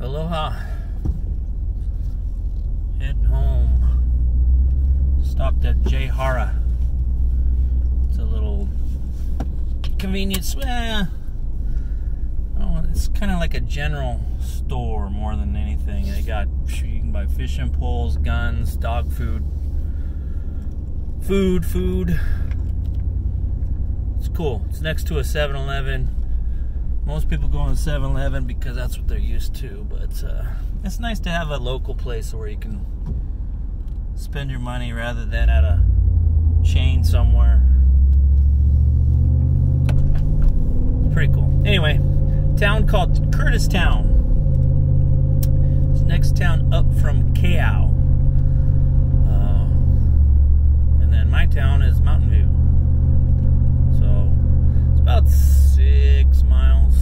Aloha. Heading home. Stopped at J Hara. It's a little convenience. Eh, oh, it's kind of like a general store more than anything. They got you can buy fishing poles, guns, dog food, food, food. It's cool. It's next to a 7-Eleven most people go on 7-Eleven because that's what they're used to. But uh, it's nice to have a local place where you can spend your money rather than at a chain somewhere. Pretty cool. Anyway, town called Kurtistown. It's next town up from Keaau. Uh, and then my town is Mountain View. So it's about six miles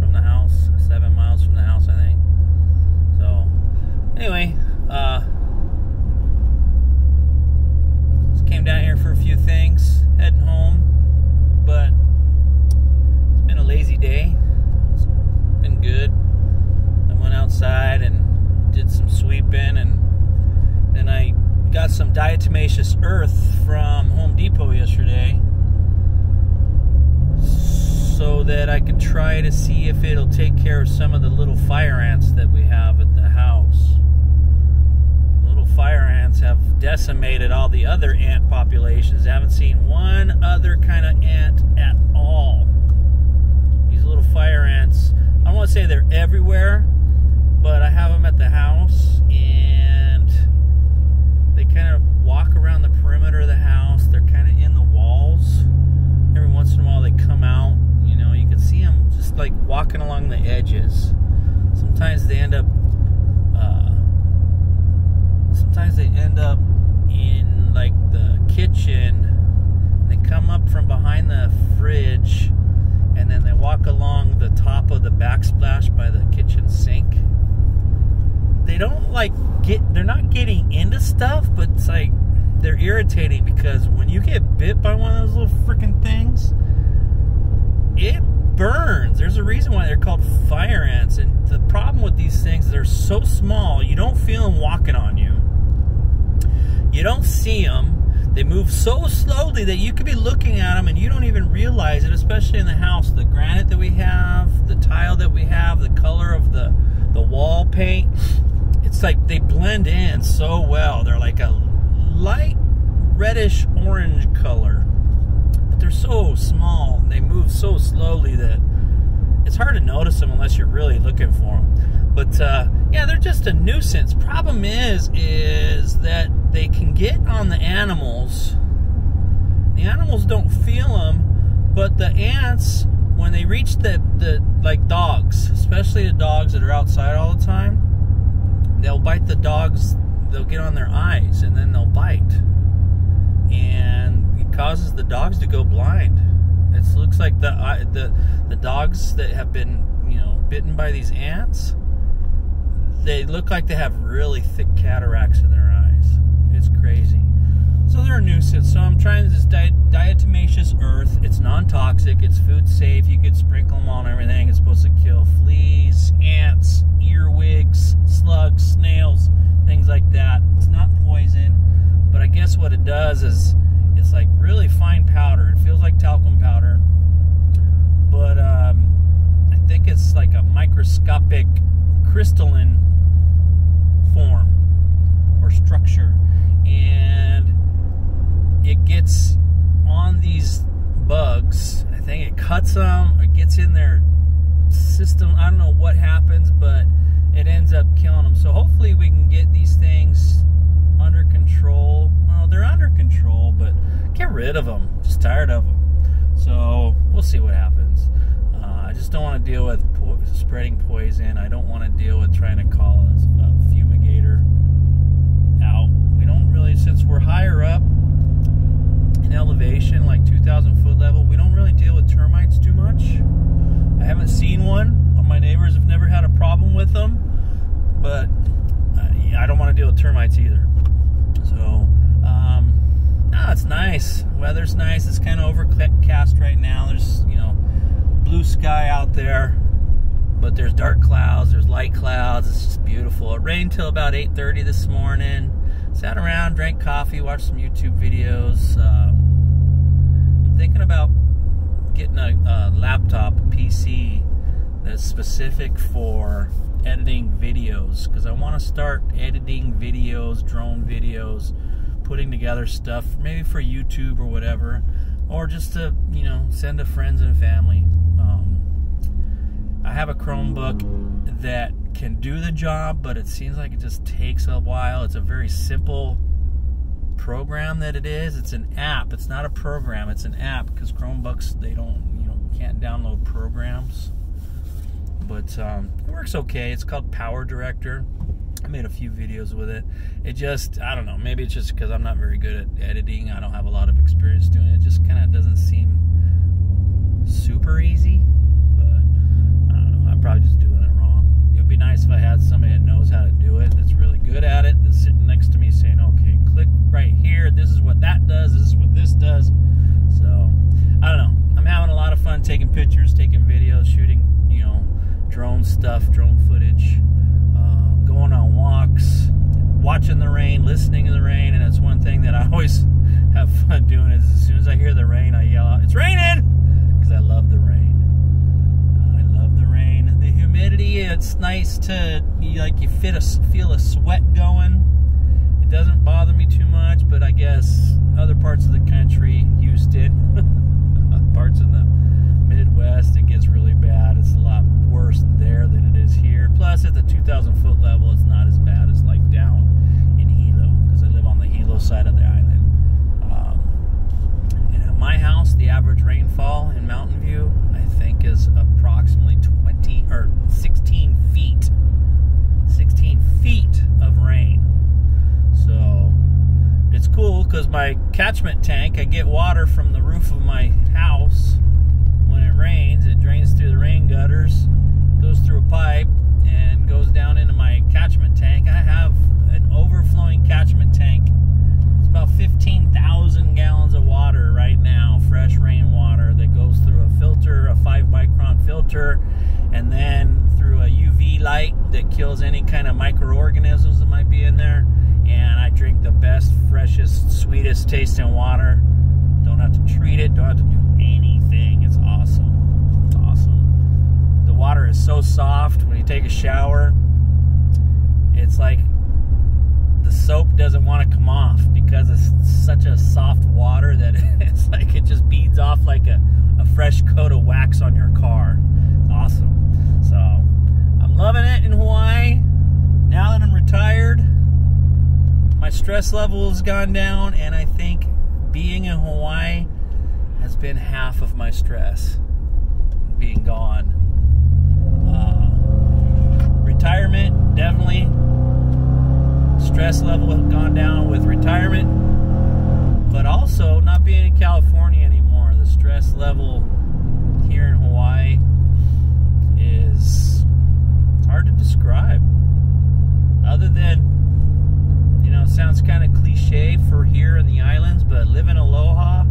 from the house, seven miles from the house, I think. So, anyway, uh, just came down here for a few things, heading home, but it's been a lazy day. It's been good. I went outside and did some sweeping, and then I got some diatomaceous earth from Home Depot yesterday so that I could try to see if it'll take care of some of the little fire ants that we have at fire ants have decimated all the other ant populations. I haven't seen one other kind of ant at all. These little fire ants, I don't want to say they're everywhere, but I have them at the house and they kind of walk around the perimeter of the house. They're kind of in the walls. Every once in a while they come out you know, you can see them just like walking along the edges. Sometimes they end up. Uh, sometimes they end up in like the kitchen. They come up from behind the fridge, and then they walk along the top of the backsplash by the kitchen sink. They don't like get. They're not getting into stuff, but it's like they're irritating because when you get bit by one of those little freaking things it burns. There's a reason why they're called fire ants. And the problem with these things, they're so small, you don't feel them walking on you. You don't see them. They move so slowly that you could be looking at them and you don't even realize it, especially in the house. The granite that we have, the tile that we have, the color of the, the wall paint, it's like they blend in so well. They're like a light reddish orange color But they're so small and they move so slowly that it's hard to notice them unless you're really looking for them. But uh, yeah, they're just a nuisance. Problem is, is that they can get on the animals. The animals don't feel them, but the ants, when they reach the the like dogs, especially the dogs that are outside all the time, they'll bite the dogs. They'll get on their eyes and then they'll bite. And it causes the dogs to go blind. It looks like the uh, the the dogs that have been you know bitten by these ants. They look like they have really thick cataracts in their eyes. It's crazy. So they're a nuisance. So I'm trying this diet, diatomaceous earth. It's non-toxic. It's food safe. You could sprinkle them on everything. It's supposed to kill fleas, ants, earwigs, slugs, snails, things like that. It's not poison. I guess what it does is it's like really fine powder. It feels like talcum powder, but um, I think it's like a microscopic crystalline form or structure, and it gets on these bugs. I think it cuts them, it gets in their system. I don't know what happens, but it ends up killing them. So hopefully we can get these things under control. Well, they're under control, but get rid of them. Just tired of them. So we'll see what happens. Uh, I just don't want to deal with po- spreading poison. I don't want to deal with trying to call a, a fumigator out. We don't really, since we're higher up in elevation, like 2,000 foot level, we don't really deal with termites too much. I haven't seen one. My neighbors have never had a problem with them, but uh, I don't want to deal with termites either. So, it's nice. Weather's nice. It's kind of overcast right now. There's, you know, blue sky out there. But there's dark clouds, there's light clouds. It's just beautiful. It rained till about 8:30 this morning. Sat around, drank coffee, watched some YouTube videos. Um, I'm thinking about getting a, a laptop, a PC that's specific for editing videos because I want to start editing videos, drone videos, putting together stuff, maybe for YouTube or whatever, or just to you know send to friends and family. Um, I have a Chromebook that can do the job, but it seems like it just takes a while. It's a very simple program that it is. It's an app. It's not a program. It's an app because Chromebooks they don't you know can't download programs. But um, it works okay. It's called PowerDirector. I made a few videos with it. It just, I don't know, maybe it's just because I'm not very good at editing. I don't have a lot of experience doing it. It just kind of doesn't seem super easy. But I don't know, I'm probably just doing it wrong. It would be nice if I had somebody that knows how to do it, that's really good at it, that's sitting next to me saying, okay, click right here. This is what that does. This is what this does. So, I don't know. I'm having a lot of fun taking pictures, taking videos, shooting, you know, drone stuff, drone footage going on walks, watching the rain, listening to the rain, and it's one thing that I always have fun doing. Is as soon as I hear the rain, I yell out, "It's raining!" because I love the rain. Uh, I love the rain. The humidity. It's nice to like you fit a, feel a sweat going. It doesn't bother me too much, but I guess other parts of the country, Houston, parts of the Midwest, it gets really bad. It's a lot worse there than it is here. Plus, at the 2,000 foot level, it's not as bad as like down in Hilo because I live on the Hilo side of the island. Um, yeah, my house, the average rainfall in Mountain View, I think, is approximately 20 or 16 feet. 16 feet of rain. So it's cool because my catchment tank, I get water from the roof of my house when it rains. It drains through the rain gutters, goes through a pipe, and goes down into my catchment tank. I have an overflowing catchment tank. It's about 15,000 gallons of water right now, fresh rainwater that goes through a filter, a 5 micron filter, and then through a UV light that kills any kind of microorganisms that might be in there. And I drink the best, freshest, sweetest tasting water. Don't have to treat it, don't have to do anything. It's awesome. It's awesome. The water is so soft when you take a shower. It's like the soap doesn't want to come off because it's such a soft water that it's like it just beads off like a, a fresh coat of wax on your car. Awesome. So I'm loving it in Hawaii. Now that I'm retired, stress level has gone down, and I think being in Hawaii has been half of my stress being gone. Uh, retirement, definitely. Stress level has gone down with retirement, but also not being in California anymore. The stress level here in Hawaii is hard to describe. Other than, you know, it sounds kind of cliche for here in the islands, but living aloha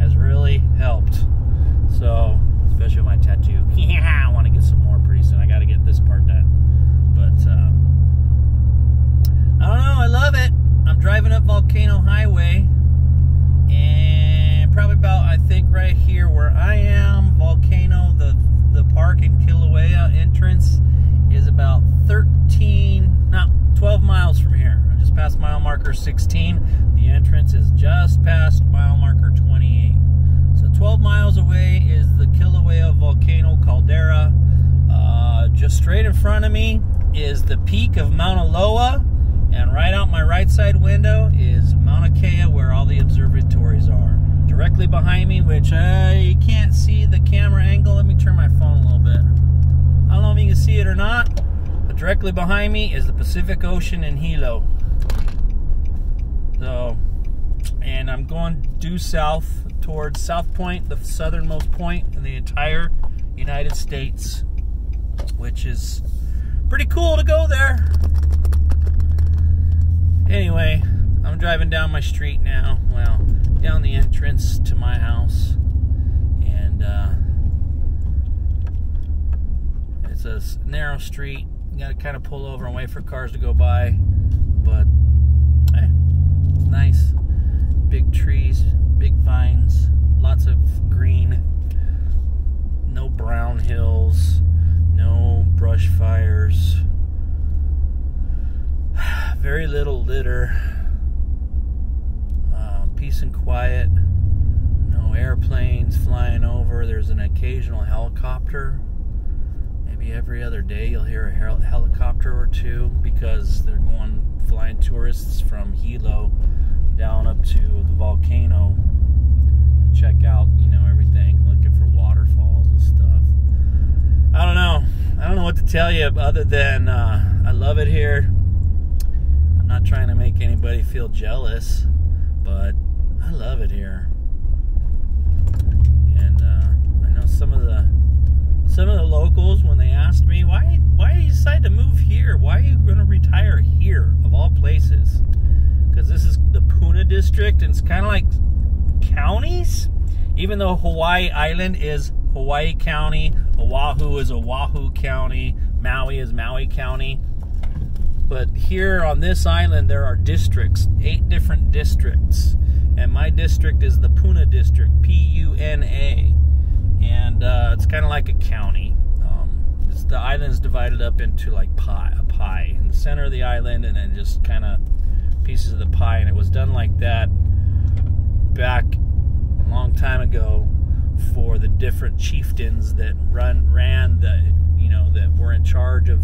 has really helped. So, especially with my tattoo. Yeah, I want to get some more pretty soon. I got to get this part done. But, um, I don't know. I love it. I'm driving up Volcano Highway. And probably about, I think, right here where I am, Volcano, the, the park in Kilauea entrance is about 13, not 12 miles from here. I just passed mile marker 16. The entrance is just past mile marker 28. So 12 miles away is the Kilauea Volcano Caldera. Uh, just straight in front of me is the peak of Mauna Loa. And right out my right side window is Mauna Kea, where all the observatories are. Directly behind me, which I can't see the camera angle. Let me turn my phone a little bit. I don't know if you can see it or not, but directly behind me is the Pacific Ocean in Hilo. So, and I'm going due south towards South Point, the southernmost point in the entire United States, which is pretty cool to go there. Anyway, I'm driving down my street now. Well, down the entrance to my house. And uh, it's a narrow street. You got to kind of pull over and wait for cars to go by. But nice. Big trees, big vines, lots of green. No brown hills, no brush fires. Very little litter. Uh, peace and quiet. No airplanes flying over. There's an occasional helicopter maybe every other day you'll hear a hel- helicopter or two because they're going flying tourists from Hilo down up to the volcano check out, you know, everything, looking for waterfalls and stuff. I don't know. I don't know what to tell you other than uh, I love it here. I'm not trying to make anybody feel jealous, but I love it here. And uh, I know some of the some of the locals when they asked me why why you decide to move here why are you going to retire here of all places because this is the puna district and it's kind of like counties? Even though hawaii island is hawaii county oahu is oahu county maui is maui county. But here on this island there are districts eight different districts. And my district is the puna district p-u-n-a and uh, it's kind of like a county. Um, the island is divided up into like pie, a pie in the center of the island, and then just kind of pieces of the pie. And it was done like that back a long time ago for the different chieftains that run ran the you know that were in charge of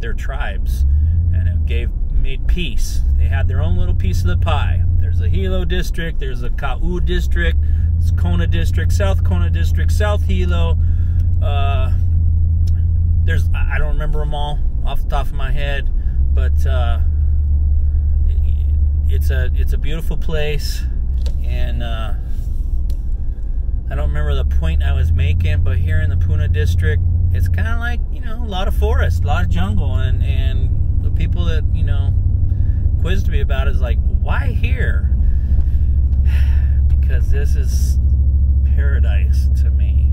their tribes, and it gave made peace. They had their own little piece of the pie. There's a Hilo district. There's a Kau district. Kona District, South Kona District, South Hilo. Uh, there's I don't remember them all off the top of my head, but uh, it's a it's a beautiful place, and uh, I don't remember the point I was making, but here in the Puna District, it's kind of like you know a lot of forest, a lot of jungle, and and the people that you know quizzed me about is like, why here? because this is paradise to me.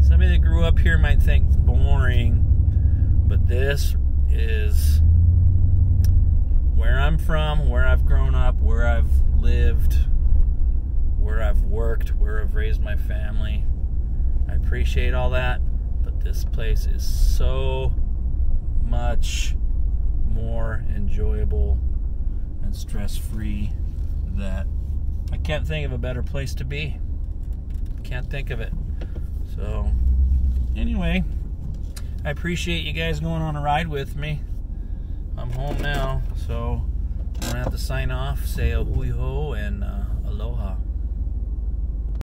Somebody that grew up here might think boring, but this is where I'm from, where I've grown up, where I've lived, where I've worked, where I've raised my family. I appreciate all that, but this place is so much more enjoyable and stress free that I can't think of a better place to be. Can't think of it. So, anyway, I appreciate you guys going on a ride with me. I'm home now, so I'm gonna have to sign off, say a hui hou and uh, aloha.